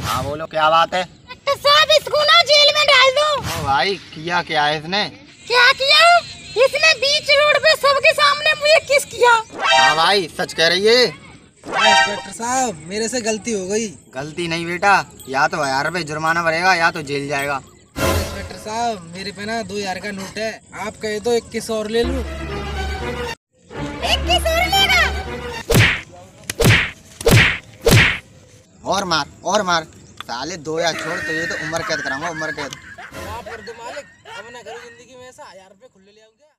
हाँ बोलो क्या बात है? साहब इसको ना जेल में डाल दो। ओ भाई किया क्या है इसने? क्या किया? इसने बीच रोड पे सबके सामने मुझे किस किया? हाँ भाई सच कह रही है। हाँ, इंस्पेक्टर साहब मेरे से गलती हो गई। गलती नहीं बेटा या तो हज़ार रुपए जुर्माना भरेगा या तो जेल जाएगा। इंस्पेक्टर साहब मेरे पे ना दो हज़ार का नोट है। आप कहे तो इक्कीस और ले लूँ। और मार और मार। साले दो या छोड़ तो ये तो उम्र कैद कराऊँगा, उम्र कैद। माफ़ कर दो मालिक अब ना करो ज़िंदगी में ऐसा, हज़ार रुपये खुले ले आऊँगा